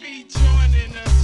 be joining us.